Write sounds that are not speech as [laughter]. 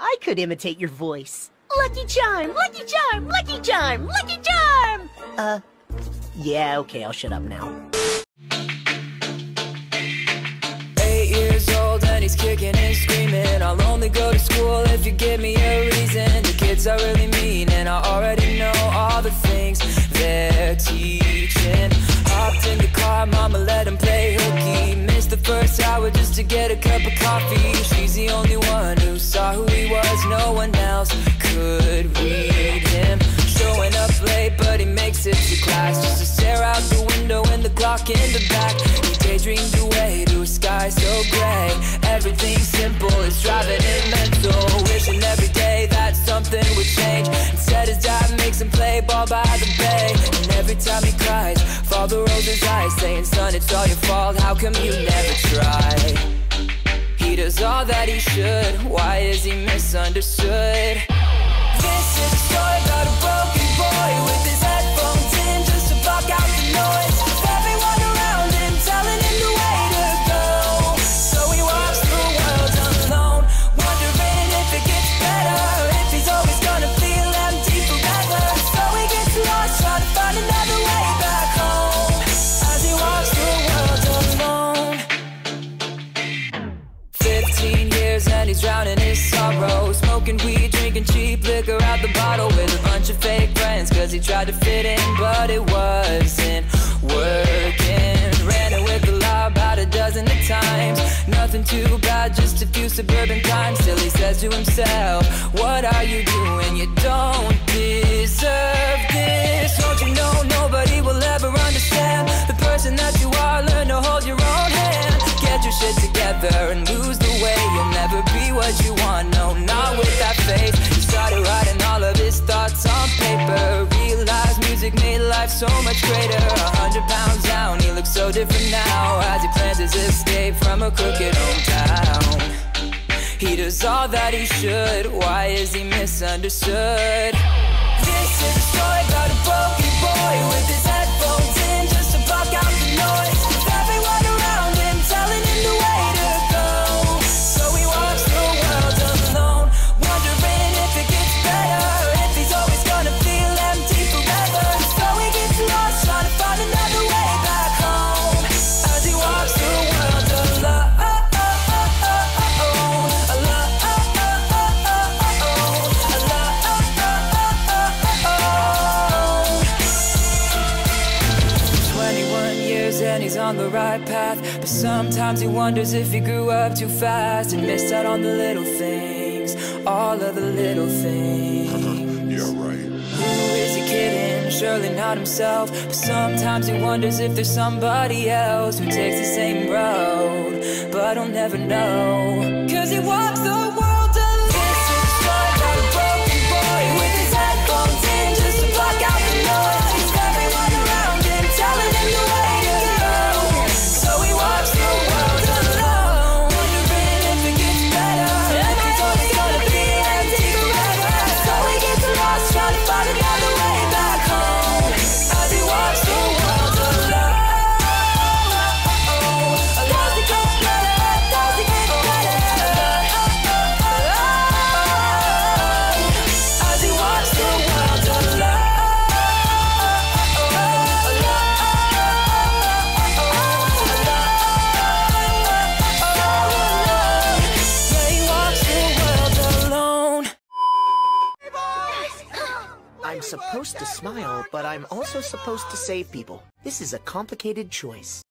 I could imitate your voice. Lucky Charm, Lucky Charm, Lucky Charm, Lucky Charm! Uh, yeah, okay, I'll shut up now. Eight years old and he's kicking and screaming I'll only go to school if you give me a reason The kids are really mean and I already know all the things they're teaching Hopped in the car, mama let him play hooky Missed the first hour just to get a cup of coffee else could read him? Showing up late but he makes it to class. Just to stare out the window and the clock in the back. He daydreamed away to a sky so gray. Everything simple is driving him mental. Wishing every day that something would change. Instead his dad makes him play ball by the bay. And every time he cries, father rolls his eyes Saying son it's all your fault, how come you never try? He does all that he should, why is he misunderstood? This he's drowning his sorrow. Smoking weed, drinking cheap liquor out the bottle With a bunch of fake friends Cause he tried to fit in but it wasn't working. Ran it with the law about a dozen of times. Nothing too bad, just a few suburban crimes Still he says to himself What are you doing? You don't deserve this. Don't you know nobody will ever understand. The person that you are, learn to hold your own hand. Get your shit together and lose what you want, no, not with that face. He started writing all of his thoughts on paper. Realized music made life so much greater. A hundred pounds down, he looks so different now. As he plans his escape from a crooked hometown. He does all that he should, why is he misunderstood? This is a story about a broken 21 and he's on the right path. But sometimes he wonders if he grew up too fast and missed out on the little things. All of the little things. [laughs] Yeah, right. Who is he kidding? Surely not himself. But sometimes he wonders if there's somebody else who takes the same road. But he'll never know. Cause he walks the I'm supposed to smile, but I'm also supposed to save people. This is a complicated choice.